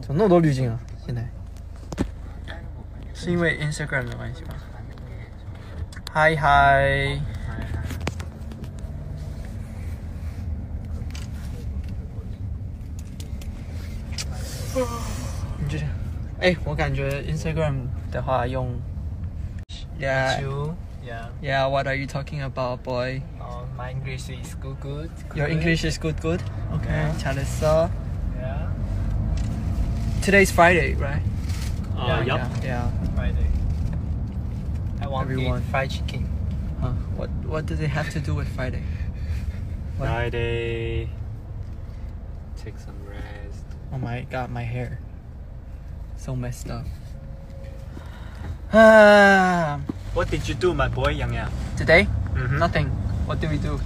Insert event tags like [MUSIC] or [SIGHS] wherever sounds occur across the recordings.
怎么那么多滤镜啊？现在是因为 Instagram 的关系吗？嗨嗨，你就这样。哎，我感觉 Instagram 的话用，Yeah You? Yeah. Yeah. What are you talking about, boy? Oh, my English is good, good. Your good. English is good, good. Okay. Yeah. 잘했어. Yeah. Today's Friday, right? Uh, Yeah, yup. Yeah. yeah. Friday. I want to Everyone. eat fried chicken. Huh. What What does it have to do with Friday? What? Friday. Take some rest. Oh my god, my hair. So messed up. Ah, [SIGHS] What did you do, my boy, Yang Yang? today? Mhm. Nothing. What do we do?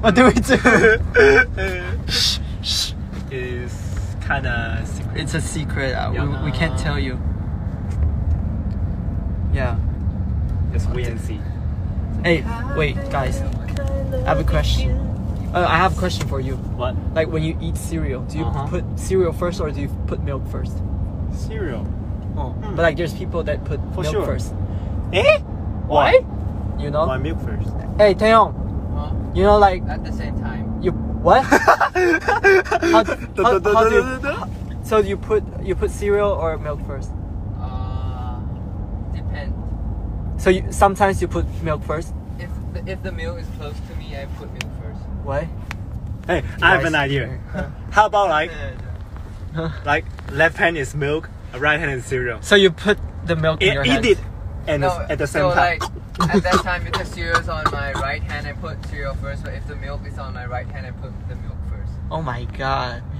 What do we do? [LAUGHS] Is kind of secret. It's a secret. Uh, Yeah. we, we can't tell you. Yeah. Just wait and see. Hey, wait, guys. I have a question. Uh, I have a question for you. What? Like when you eat cereal, do you Uh-huh. put cereal first or do you put milk first? Cereal. Oh. Hmm. But like there's people that put For milk sure. first. Eh? Why? You know? Why milk first? Hey, Taeyong, Huh? you know like At the same time. you what? [LAUGHS] how, how, how do you, so you put you put cereal or milk first? Uh, depend. So you, sometimes you put milk first. If the, if the milk is close to me, I put milk first. Why? Hey, I have an idea. [LAUGHS] How about like like left hand is milk, right hand is cereal. So you put the milk in Eat, your eat hand. it, and No, at the same so time. like at that time because cereal's on my right hand, I put cereal first. But if the milk is on my right hand, I put the milk first. Oh my god, man.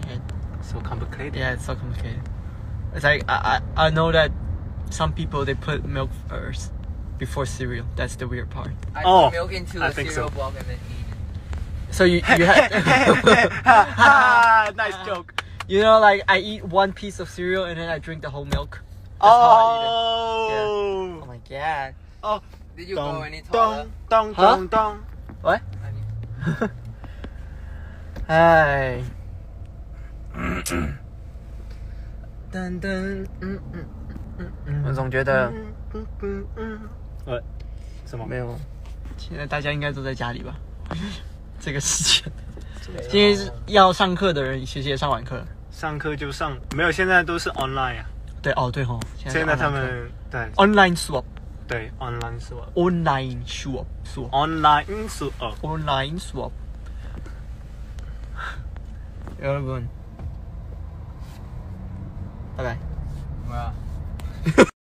So complicated. Yeah, it's so complicated. It's like I, I I know that some people they put milk first before cereal. That's the weird part. I Oh, put milk into I the think cereal so. block and then eat. So you you have [LAUGHS] [LAUGHS] nice ah. joke. you know like I eat one piece of cereal and then I drink the whole milk. That's how I eat it. Oh. Oh my god. Oh. Did you go Dong, any taller? dong, dong, Huh? dong, dong. What? I mean, [LAUGHS] Hi. 噔噔，嗯嗯嗯嗯，我总觉得呃，什么？没有，现在大家应该都在家里吧？这个时间，今天是要上课的人，其实也上完课了。上课就上，没有，现在都是 online 啊。对哦，对哦，现在他 online 课们对 online swap对 online swap online swap swap online swap online swap 여러분 拜拜。